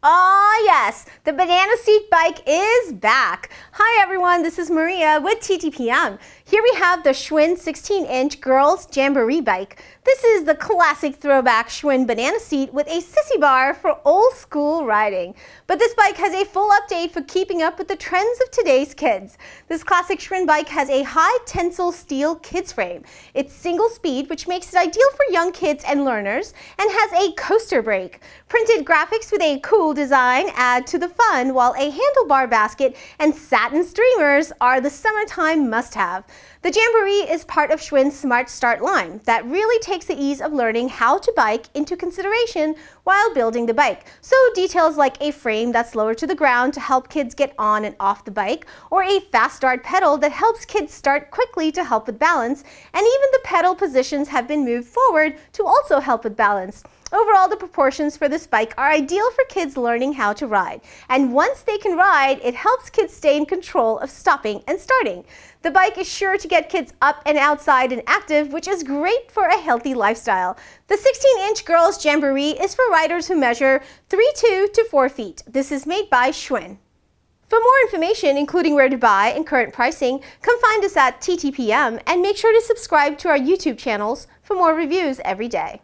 哦。Oh! Yes, the banana seat bike is back. Hi everyone, this is Maria with TTPM. Here we have the Schwinn 16-inch Girls Jamboree bike. This is the classic throwback Schwinn banana seat with a sissy bar for old school riding. But this bike has a full update for keeping up with the trends of today's kids. This classic Schwinn bike has a high tensile steel kids frame. It's single speed, which makes it ideal for young kids and learners, and has a coaster brake. Printed graphics with a cool design add to the fun, while a handlebar basket and satin streamers are the summertime must-have. The Jamboree is part of Schwinn's Smart Start line that really takes the ease of learning how to bike into consideration while building the bike. So details like a frame that's lower to the ground to help kids get on and off the bike, or a fast start pedal that helps kids start quickly to help with balance, and even the pedal positions have been moved forward to also help with balance. Overall, the proportions for this bike are ideal for kids learning how to ride. And once they can ride, it helps kids stay in control of stopping and starting. The bike is sure to get kids up and outside and active, which is great for a healthy lifestyle. The 16-inch Girls Jamboree is for riders who measure 3'2 to 4 feet. This is made by Schwinn. For more information, including where to buy and current pricing, come find us at TTPM and make sure to subscribe to our YouTube channels for more reviews every day.